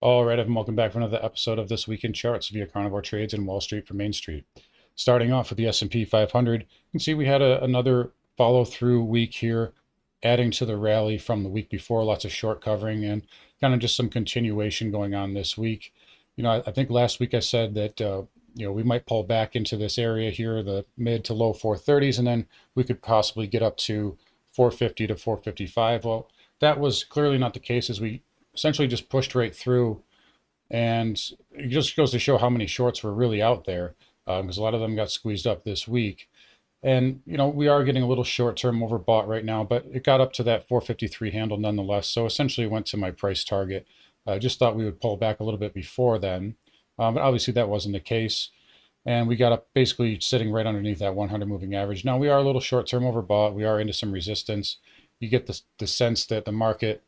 All right, everyone, welcome back for another episode of This Week in Charts via Carnivore Trades and Wall Street for Main Street. Starting off with the S&P 500, you can see we had a, another follow-through week here, adding to the rally from the week before. Lots of short covering and kind of just some continuation going on this week. You know, I, I think last week I said that uh, you know we might pull back into this area here, the mid to low 430s, and then we could possibly get up to 450 to 455. Well, that was clearly not the case as we essentially just pushed right through. And it just goes to show how many shorts were really out there because um, a lot of them got squeezed up this week. And, you know, we are getting a little short term overbought right now, but it got up to that 453 handle nonetheless. So essentially went to my price target. I uh, just thought we would pull back a little bit before then. Um, but obviously that wasn't the case. And we got up basically sitting right underneath that 100 moving average. Now we are a little short term overbought. We are into some resistance. You get the, the sense that the market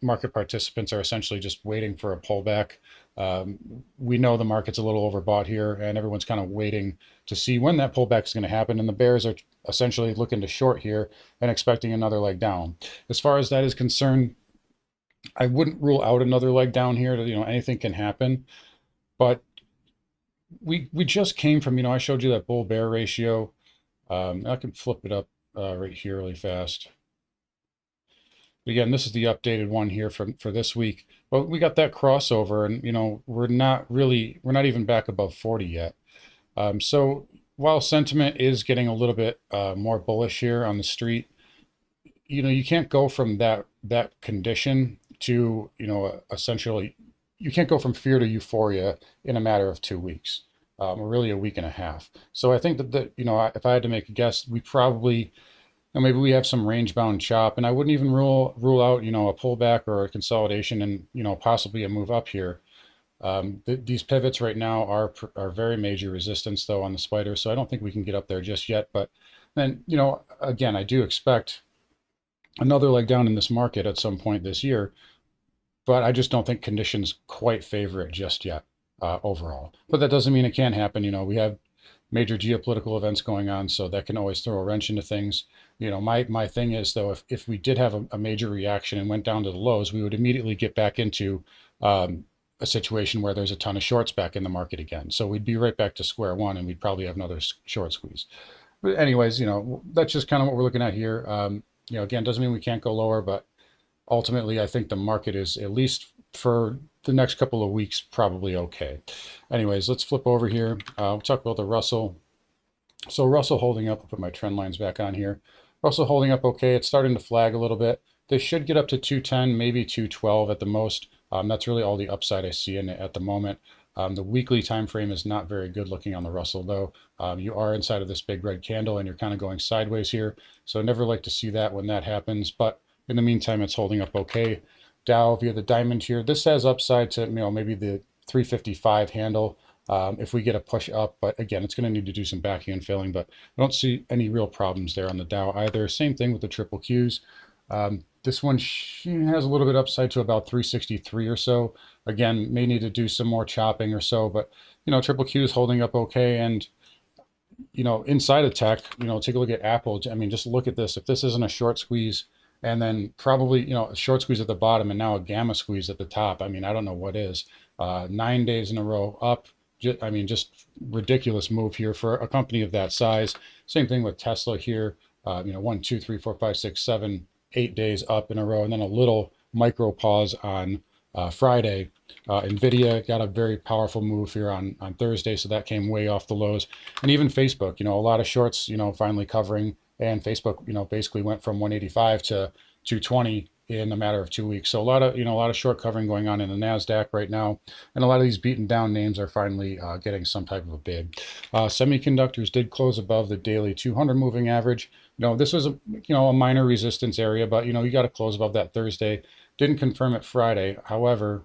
market participants are essentially just waiting for a pullback. Um, we know the market's a little overbought here, and everyone's kind of waiting to see when that pullback is going to happen. And the bears are essentially looking to short here and expecting another leg down. As far as that is concerned, I wouldn't rule out another leg down here. You know, anything can happen, but we we just came from. You know, I showed you that bull bear ratio. Um, I can flip it up uh, right here really fast. Again, this is the updated one here for, for this week. But we got that crossover and, you know, we're not really, we're not even back above 40 yet. Um, so while sentiment is getting a little bit uh, more bullish here on the street, you know, you can't go from that, that condition to, you know, essentially, you can't go from fear to euphoria in a matter of two weeks. Um, or really a week and a half. So I think that, that you know, if I had to make a guess, we probably know, maybe we have some range bound chop, and I wouldn't even rule rule out you know a pullback or a consolidation, and you know possibly a move up here. Um, th these pivots right now are are very major resistance though on the spider, so I don't think we can get up there just yet. But then you know again, I do expect another leg down in this market at some point this year, but I just don't think conditions quite favor it just yet uh, overall. But that doesn't mean it can't happen. You know, we have major geopolitical events going on, so that can always throw a wrench into things. You know, my my thing is though, if if we did have a, a major reaction and went down to the lows, we would immediately get back into um, a situation where there's a ton of shorts back in the market again. So we'd be right back to square one, and we'd probably have another short squeeze. But anyways, you know, that's just kind of what we're looking at here. Um, you know, again, doesn't mean we can't go lower, but ultimately, I think the market is at least for the next couple of weeks probably okay. Anyways, let's flip over here. Uh, we'll talk about the Russell. So Russell holding up. I'll put my trend lines back on here. Russell holding up okay. It's starting to flag a little bit. They should get up to 210, maybe 212 at the most. Um, that's really all the upside I see in it at the moment. Um, the weekly time frame is not very good looking on the Russell though. Um, you are inside of this big red candle and you're kind of going sideways here. So I never like to see that when that happens. But in the meantime, it's holding up okay. Dow via the diamond here. This has upside to you know maybe the 355 handle um, if we get a push up. But again, it's going to need to do some backing and filling. But I don't see any real problems there on the Dow either. Same thing with the triple Qs. Um, this one has a little bit upside to about 363 or so. Again, may need to do some more chopping or so, but you know, triple Q is holding up okay. And you know, inside of tech, you know, take a look at Apple. I mean, just look at this. If this isn't a short squeeze, and then probably you know a short squeeze at the bottom and now a gamma squeeze at the top. I mean, I don't know what is. Uh, nine days in a row up. Just, I mean, just ridiculous move here for a company of that size. Same thing with Tesla here. Uh, you know, one, two, three, four, five, six, seven, eight days up in a row, and then a little micro pause on uh, Friday. Uh, Nvidia got a very powerful move here on on Thursday, so that came way off the lows. And even Facebook, you know, a lot of shorts, you know, finally covering and Facebook, you know, basically went from 185 to 220 in a matter of two weeks. So a lot of, you know, a lot of short covering going on in the Nasdaq right now, and a lot of these beaten down names are finally uh, getting some type of a bid. Uh, semiconductors did close above the daily 200 moving average. You know, this was a, you know, a minor resistance area, but you know, you got to close above that Thursday. Didn't confirm it Friday. However,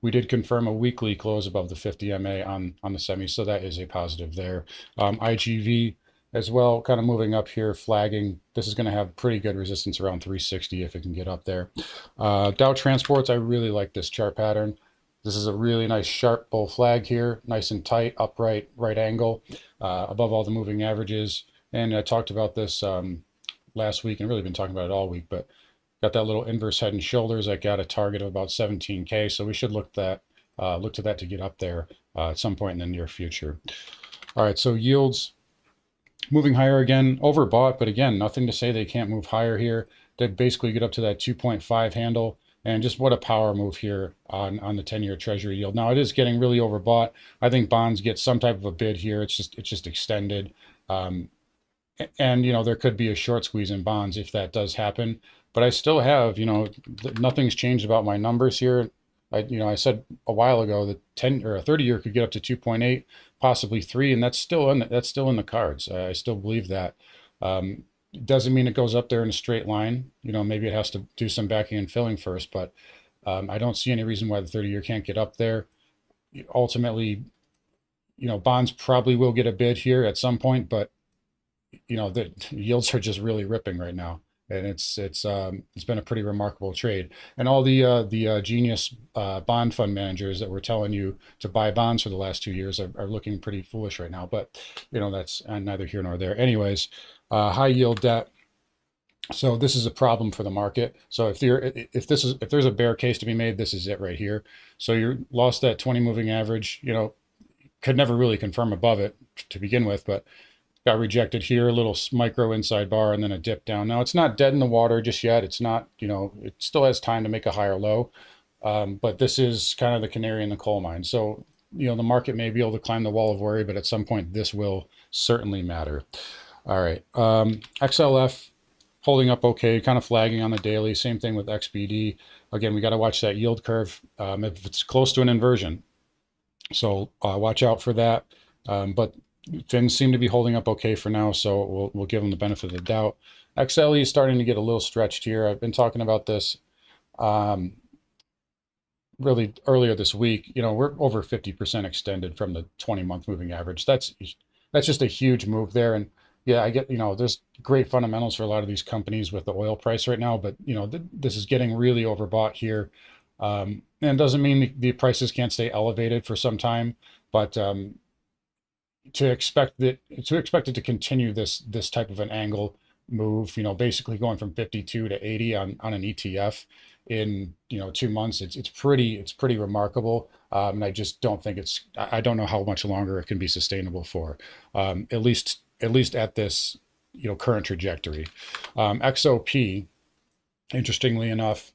we did confirm a weekly close above the 50 MA on on the semi, so that is a positive there. Um, IGV as well, kind of moving up here, flagging. This is going to have pretty good resistance around 360 if it can get up there. Uh, Dow Transports, I really like this chart pattern. This is a really nice sharp bull flag here, nice and tight, upright, right angle, uh, above all the moving averages. And I talked about this um, last week and really been talking about it all week, but got that little inverse head and shoulders I got a target of about 17K. So we should look that uh, look to that to get up there uh, at some point in the near future. All right, so yields moving higher again, overbought, but again, nothing to say they can't move higher here. They basically get up to that 2.5 handle. And just what a power move here on, on the 10-year treasury yield. Now it is getting really overbought. I think bonds get some type of a bid here. It's just it's just extended. Um, and you know there could be a short squeeze in bonds if that does happen. But I still have you know nothing's changed about my numbers here. I you know I said a while ago that 10 or a 30 year could get up to 2.8, possibly three, and that's still in the, that's still in the cards. I still believe that. Um, it doesn't mean it goes up there in a straight line. You know, maybe it has to do some backing and filling first, but um, I don't see any reason why the 30 year can't get up there. Ultimately, you know, bonds probably will get a bid here at some point, but you know, the yields are just really ripping right now. And it's it's um, it's been a pretty remarkable trade, and all the uh, the uh, genius uh, bond fund managers that were telling you to buy bonds for the last two years are, are looking pretty foolish right now. But you know that's uh, neither here nor there. Anyways, uh, high yield debt. So this is a problem for the market. So if you're if this is if there's a bear case to be made, this is it right here. So you lost that 20 moving average. You know, could never really confirm above it to begin with, but got rejected here, a little micro inside bar, and then a dip down. Now it's not dead in the water just yet. It's not, you know, it still has time to make a higher low, um, but this is kind of the canary in the coal mine. So, you know, the market may be able to climb the wall of worry, but at some point this will certainly matter. All right. Um, XLF holding up okay, kind of flagging on the daily. Same thing with XBD. Again, we got to watch that yield curve um, if it's close to an inversion. So uh, watch out for that. Um, but fins seem to be holding up okay for now, so we'll, we'll give them the benefit of the doubt. XLE is starting to get a little stretched here. I've been talking about this um, really earlier this week. You know, we're over 50% extended from the 20 month moving average. That's that's just a huge move there. And yeah, I get, you know, there's great fundamentals for a lot of these companies with the oil price right now, but, you know, th this is getting really overbought here. Um, and doesn't mean the, the, prices can't stay elevated for some time, but um, to expect that to expect it to continue this this type of an angle move, you know, basically going from 52 to 80 on on an ETF in you know two months, it's it's pretty it's pretty remarkable. Um, and I just don't think it's I don't know how much longer it can be sustainable for. Um, at least at least at this you know current trajectory. Um, XOP, interestingly enough,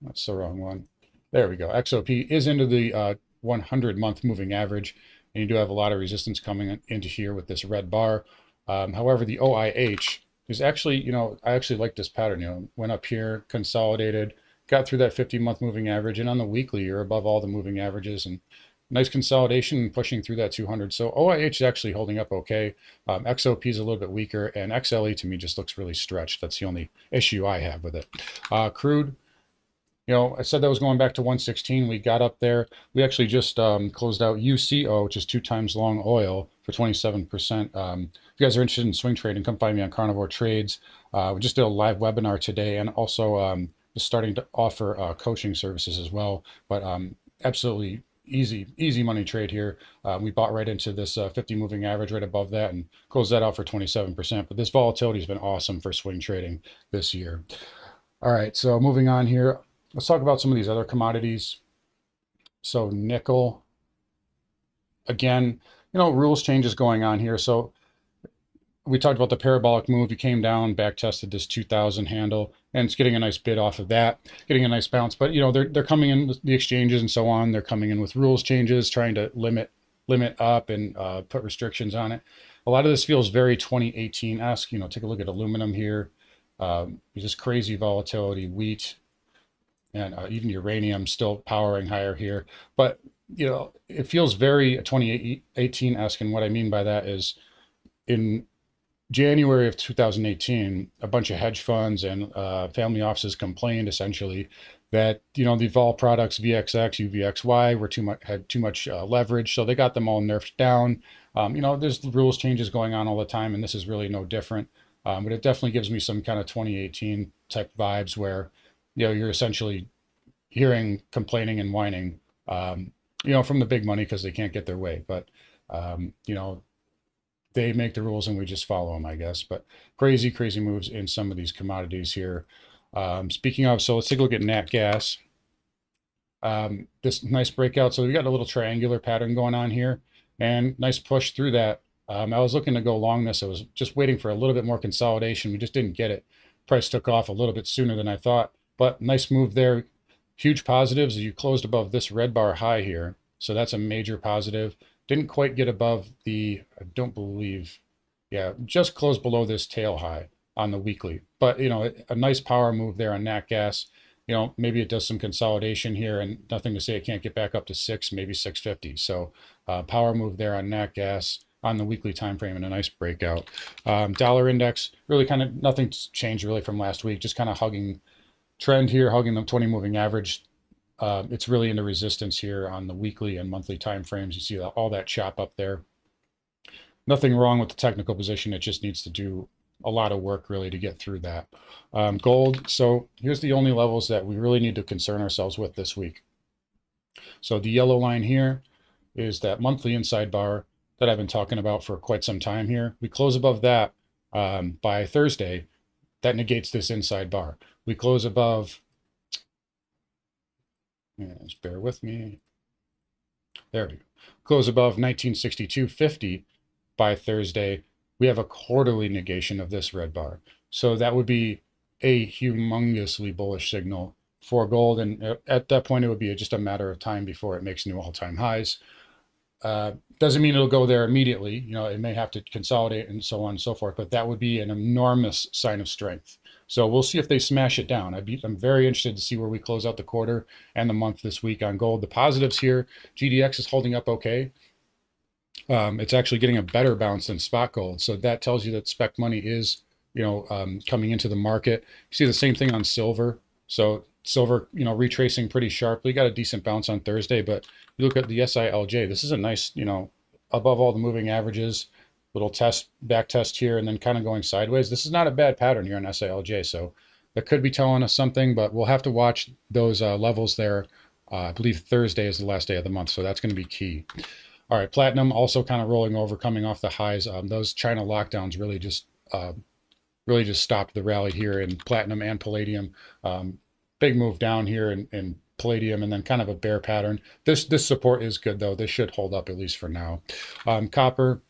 that's the wrong one. There we go. XOP is into the uh, 100 month moving average, and you do have a lot of resistance coming into here with this red bar. Um, however, the OIH is actually, you know, I actually like this pattern. You know, went up here, consolidated, got through that 50 month moving average, and on the weekly, you're above all the moving averages and nice consolidation pushing through that 200. So OIH is actually holding up okay. Um, XOP is a little bit weaker, and XLE to me just looks really stretched. That's the only issue I have with it. Uh, crude, you know, I said that was going back to 116. We got up there. We actually just um, closed out UCO, which is two times long oil, for 27%. Um, if you guys are interested in swing trading, come find me on Carnivore Trades. Uh, we just did a live webinar today, and also um, just starting to offer uh, coaching services as well. But um, absolutely easy, easy money trade here. Uh, we bought right into this uh, 50 moving average right above that and closed that out for 27%. But this volatility has been awesome for swing trading this year. All right, so moving on here, let's talk about some of these other commodities. So nickel, again, you know, rules changes going on here. So we talked about the parabolic move. You came down, back tested this 2000 handle, and it's getting a nice bid off of that, getting a nice bounce. But you know, they're they're coming in with the exchanges and so on. They're coming in with rules changes, trying to limit limit up and uh, put restrictions on it. A lot of this feels very 2018-esque. You know, take a look at aluminum here. Um, just crazy volatility, wheat, and uh, even uranium still powering higher here. But you know, it feels very 2018-esque. And what I mean by that is in January of 2018, a bunch of hedge funds and uh, family offices complained essentially that you know the vol products VXX, UVXY were too much had too much uh, leverage, so they got them all nerfed down. Um, you know, there's rules changes going on all the time, and this is really no different. Um, but it definitely gives me some kind of 2018 type vibes where you know you're essentially hearing complaining and whining, um, you know, from the big money because they can't get their way. But um, you know, they make the rules and we just follow them, I guess. But crazy, crazy moves in some of these commodities here. Um, speaking of, so let's take a look at nat gas. Um, this nice breakout. So we got a little triangular pattern going on here and nice push through that. Um, I was looking to go long this. I was just waiting for a little bit more consolidation. We just didn't get it. Price took off a little bit sooner than I thought, but nice move there. Huge positives. You closed above this red bar high here. So that's a major positive. Didn't quite get above the, I don't believe, yeah, just closed below this tail high on the weekly. But, you know, a nice power move there on nat gas you know, maybe it does some consolidation here and nothing to say it can't get back up to six, maybe 650. So uh, power move there on nat gas on the weekly time frame and a nice breakout. Um, dollar index really kind of nothing's changed really from last week, just kind of hugging trend here, hugging the 20 moving average. Uh, it's really into resistance here on the weekly and monthly time frames. You see all that chop up there. Nothing wrong with the technical position. It just needs to do a lot of work really to get through that. Um, gold, so here's the only levels that we really need to concern ourselves with this week. So the yellow line here is that monthly inside bar that I've been talking about for quite some time here. We close above that um, by Thursday. That negates this inside bar. We close above, just bear with me. There we go. Close above 1962.50 by Thursday we have a quarterly negation of this red bar. So that would be a humongously bullish signal for gold. And at that point, it would be just a matter of time before it makes new all-time highs. Uh, doesn't mean it'll go there immediately. You know, it may have to consolidate and so on and so forth, but that would be an enormous sign of strength. So we'll see if they smash it down. Be, I'm very interested to see where we close out the quarter and the month this week on gold. The positives here, GDX is holding up okay um, it's actually getting a better bounce than spot gold. So that tells you that spec money is, you know, um, coming into the market. You see the same thing on silver. So silver, you know, retracing pretty sharply. Got a decent bounce on Thursday, but you look at the SILJ. This is a nice, you know, above all the moving averages. Little test, back test here, and then kind of going sideways. This is not a bad pattern here on SILJ. So that could be telling us something, but we'll have to watch those uh, levels there. Uh, I believe Thursday is the last day of the month, so that's going to be key. All right, platinum also kind of rolling over, coming off the highs. Um, those China lockdowns really just uh, really just stopped the rally here in platinum and palladium. Um, big move down here in, in palladium, and then kind of a bear pattern. This this support is good though. This should hold up at least for now. Um, copper,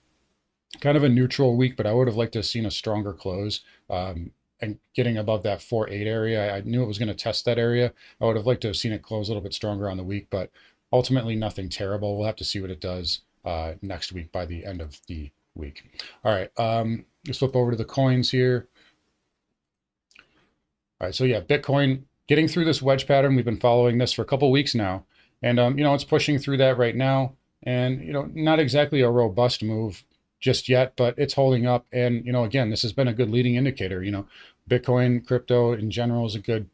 kind of a neutral week, but I would have liked to have seen a stronger close. Um, and getting above that 4-8 area. I knew it was going to test that area. I would have liked to have seen it close a little bit stronger on the week, but ultimately nothing terrible. We'll have to see what it does uh, next week by the end of the week. All right, um, let's flip over to the coins here. All right, so yeah, Bitcoin getting through this wedge pattern. We've been following this for a couple weeks now, and um, you know it's pushing through that right now. And you know, not exactly a robust move just yet, but it's holding up. And you know, again, this has been a good leading indicator. You know, Bitcoin, crypto in general is a good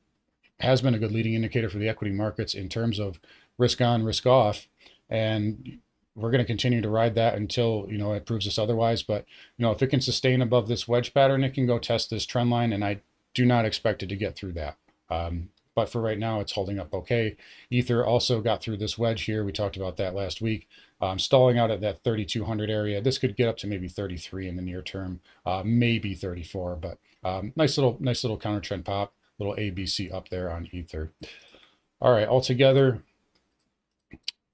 has been a good leading indicator for the equity markets in terms of risk on, risk off. And we're going to continue to ride that until, you know, it proves us otherwise. But, you know, if it can sustain above this wedge pattern, it can go test this trend line. And I do not expect it to get through that. Um, but for right now, it's holding up okay. Ether also got through this wedge here. We talked about that last week. Um, stalling out at that 3200 area. This could get up to maybe 33 in the near term, uh, maybe 34. But um, nice little, nice little counter trend pop, little ABC up there on Ether. All right, altogether,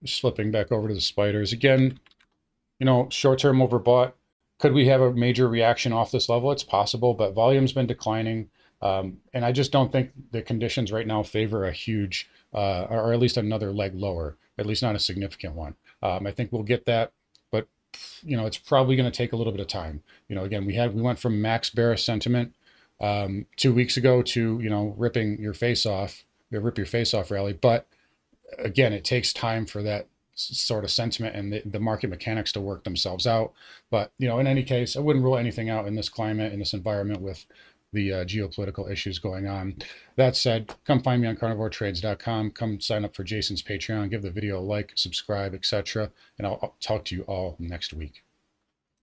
slipping back over to the spiders again. You know, short-term overbought. Could we have a major reaction off this level? It's possible, but volume's been declining. Um, and I just don't think the conditions right now favor a huge, uh, or at least another leg lower, at least not a significant one. Um, I think we'll get that, but you know, it's probably going to take a little bit of time. You know, again, we had we went from max bearish sentiment um, two weeks ago to you know ripping your face off, rip your face off rally, but again, it takes time for that sort of sentiment and the, the, market mechanics to work themselves out. But you know, in any case, I wouldn't rule anything out in this climate, in this environment with the uh, geopolitical issues going on. That said, come find me on carnivoretrades.com. Come sign up for Jason's Patreon. Give the video a like, subscribe, etc. And I'll, I'll talk to you all next week.